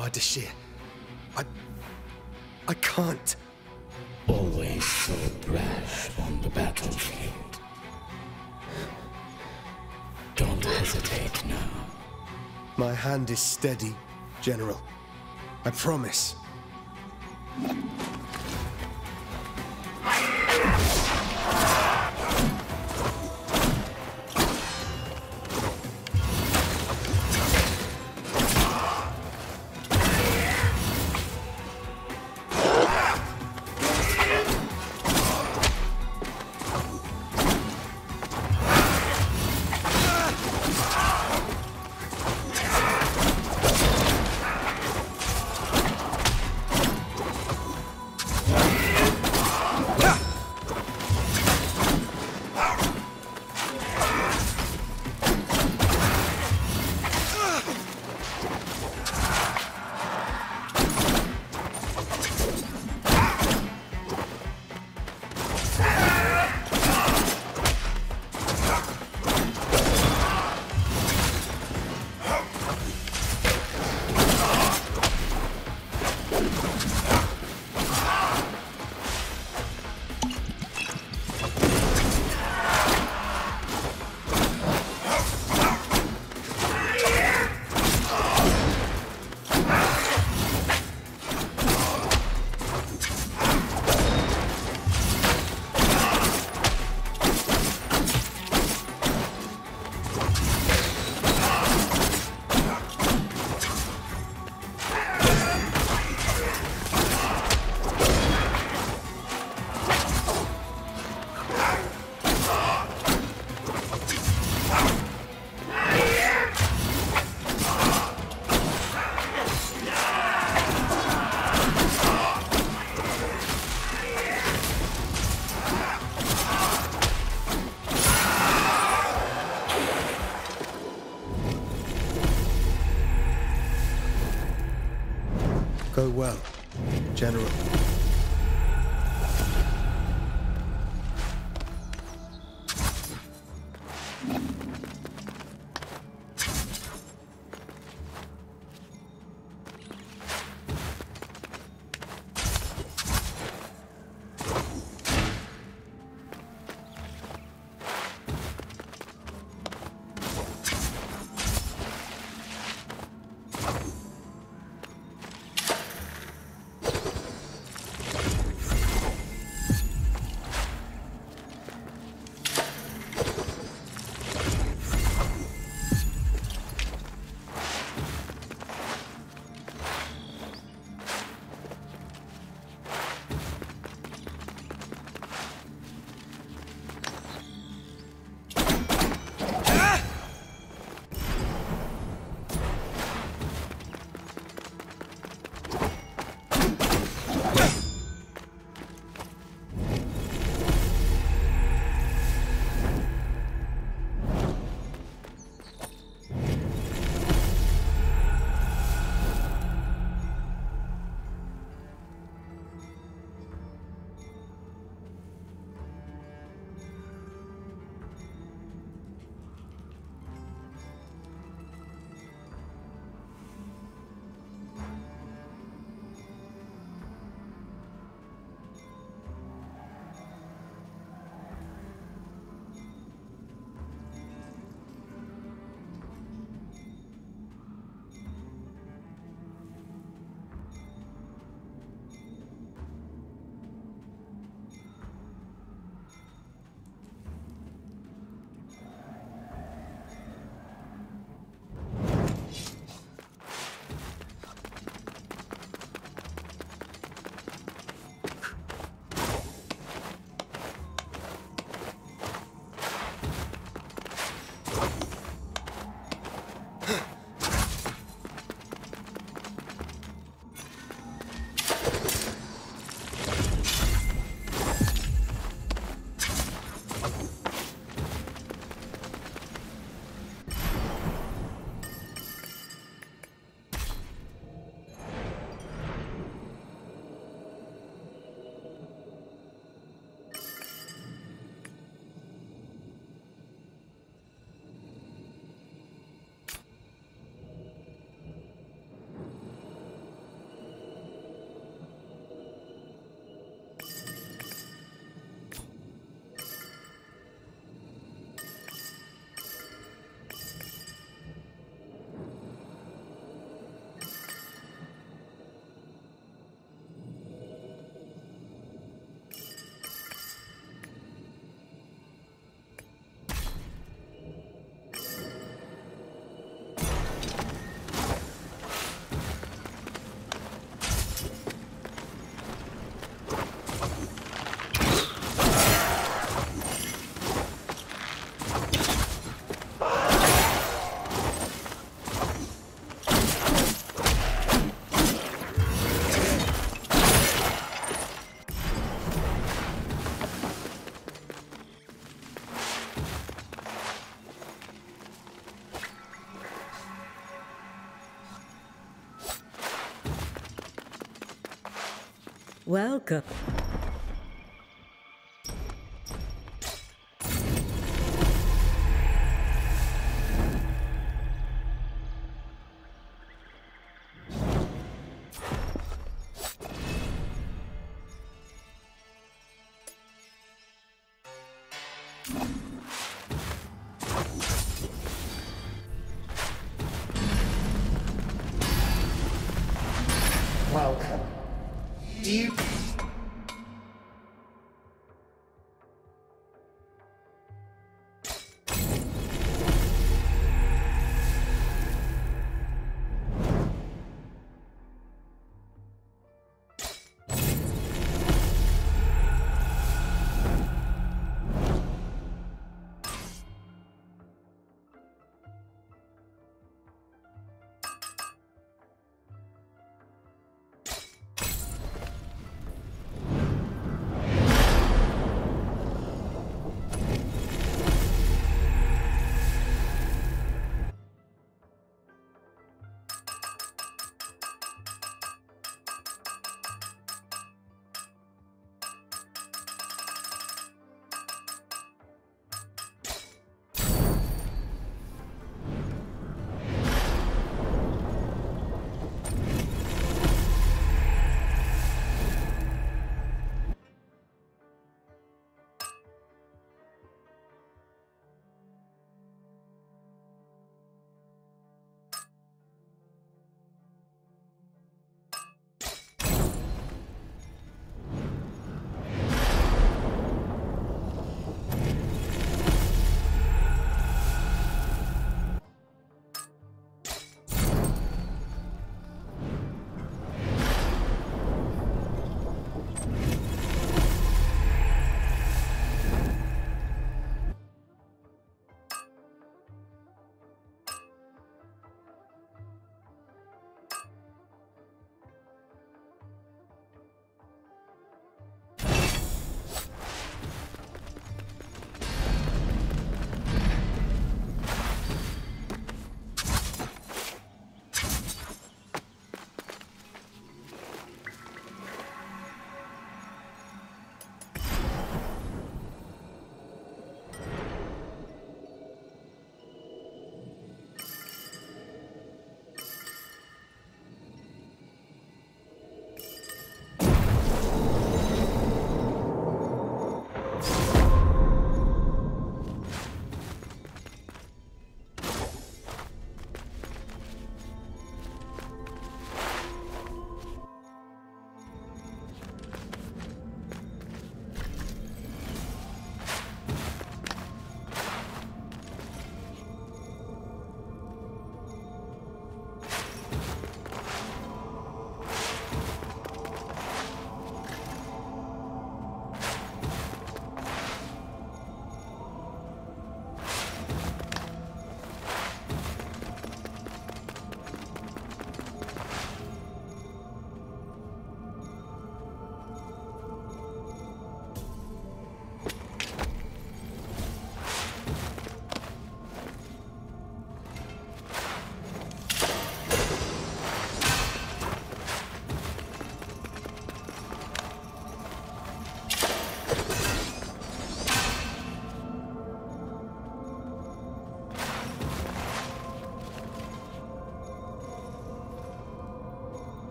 Ardashir. I... I can't. Always so brash on the battlefield. Don't hesitate now. My hand is steady, General. I promise. Go well, General. Welcome.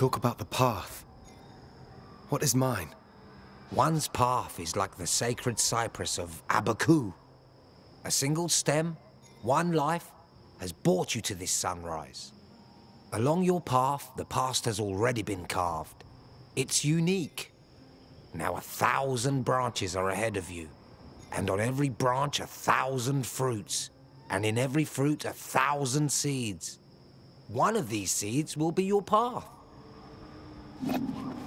Talk about the path. What is mine? One's path is like the sacred cypress of Abarkuh. A single stem, one life, has brought you to this sunrise. Along your path, the past has already been carved. It's unique. Now a thousand branches are ahead of you, and on every branch a thousand fruits, and in every fruit a thousand seeds. One of these seeds will be your path. Thank you.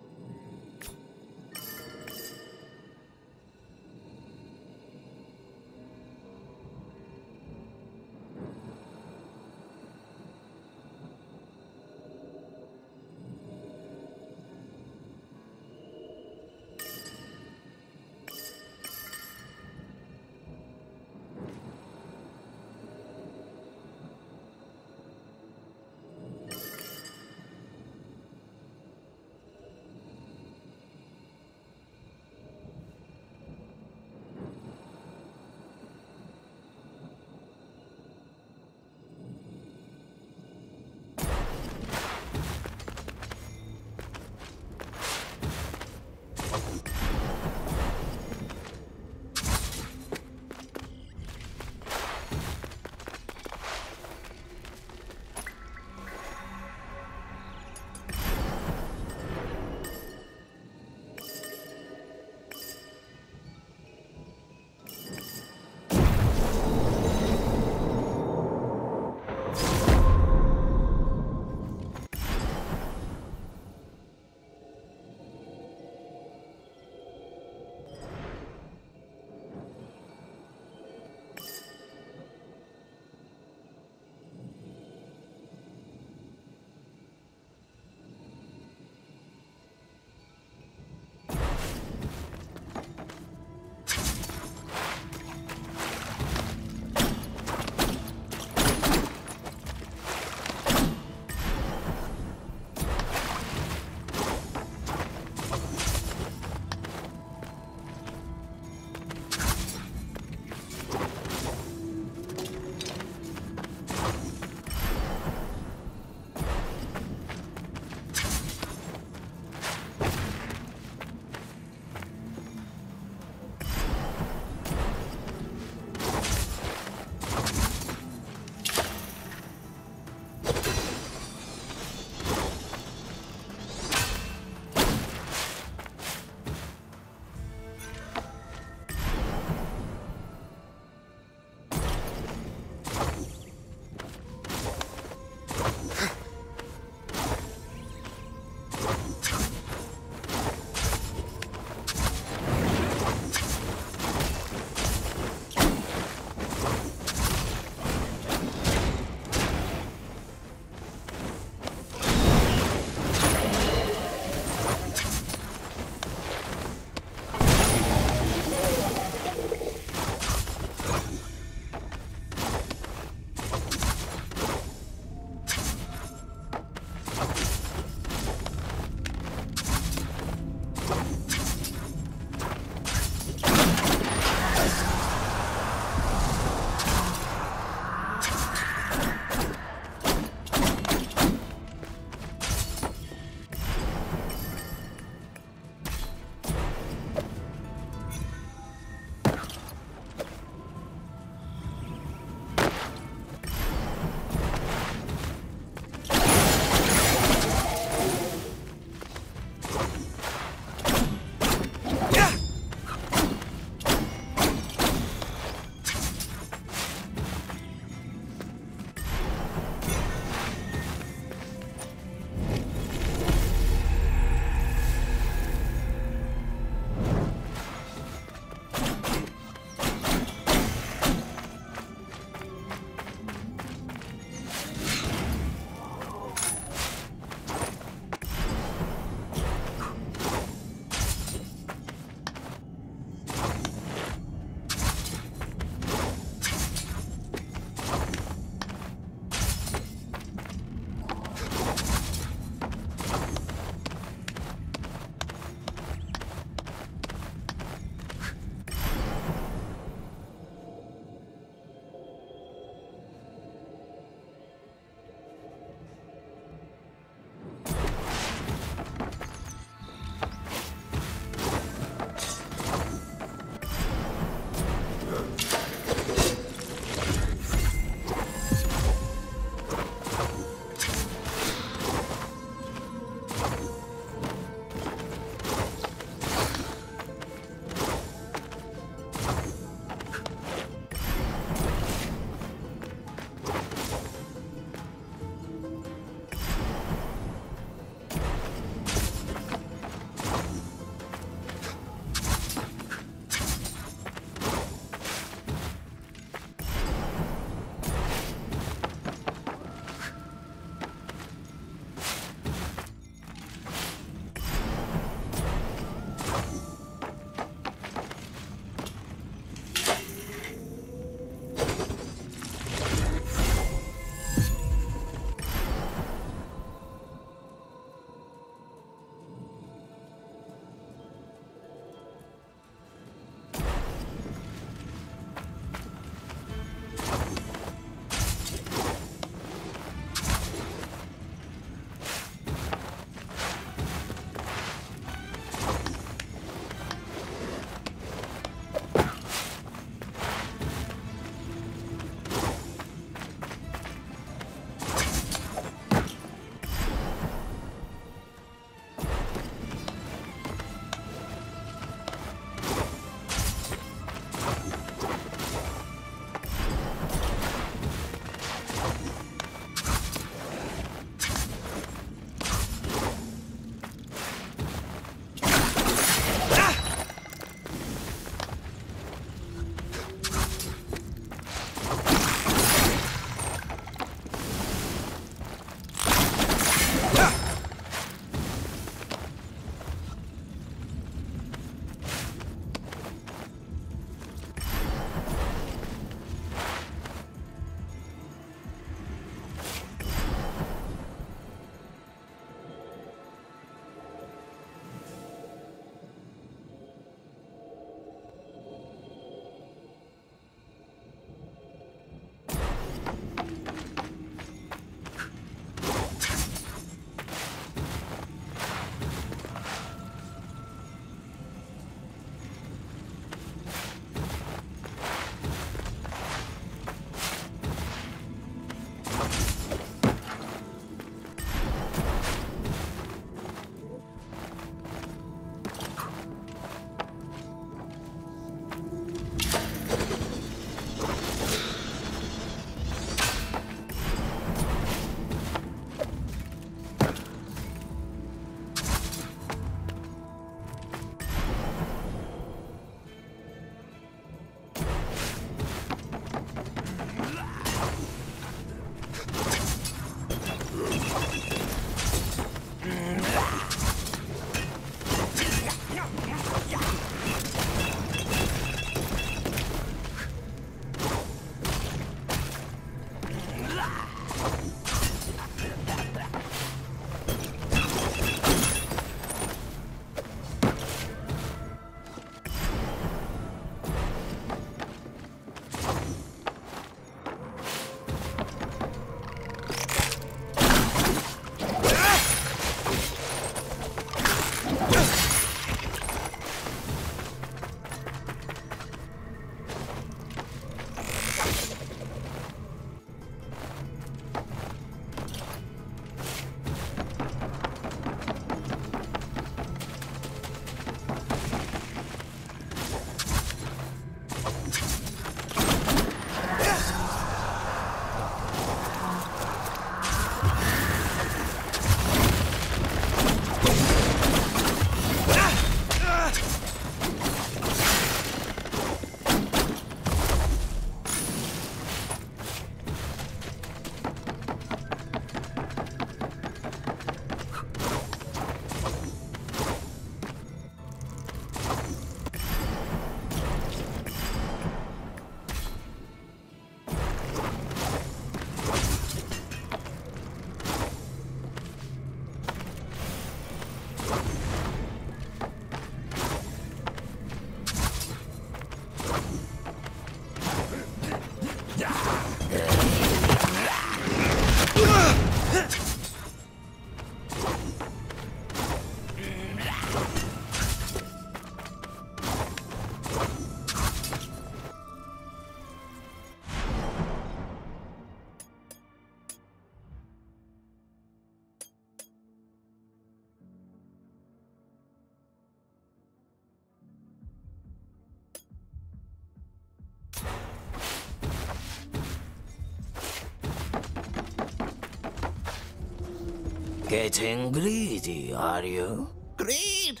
Getting greedy, are you? Greed!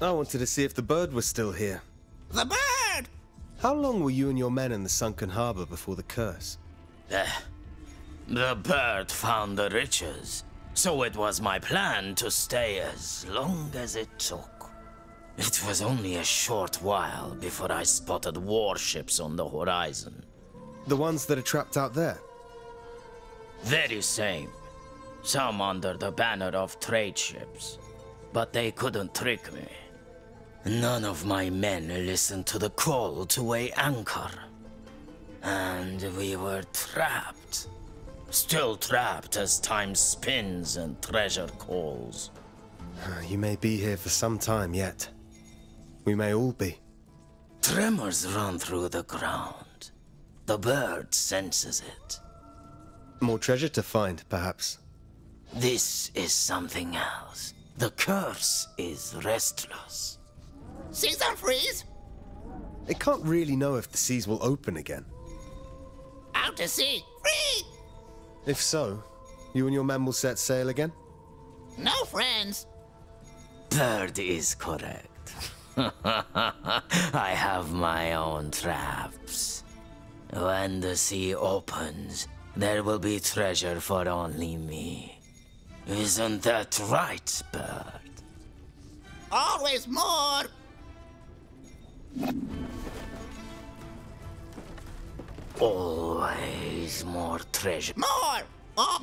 I wanted to see if the bird was still here. The bird! How long were you and your men in the sunken harbor before the curse? Eh, The bird found the riches, so it was my plan to stay as long as it took. It was only a short while before I spotted warships on the horizon. The ones that are trapped out there? Very same. Some under the banner of trade ships. But they couldn't trick me. None of my men listened to the call to weigh anchor. And we were trapped. Still trapped as time spins and treasure calls. You may be here for some time yet. We may all be. Tremors run through the ground. The bird senses it. More treasure to find, perhaps. This is something else. The curse is restless. Season freeze! It can't really know if the seas will open again. Out to sea! Free! If so, you and your men will set sail again? No friends! Bird is correct. I have my own traps. When the sea opens, there will be treasure for only me. Isn't that right, Bird? Always more! Always more treasure. More! Oh,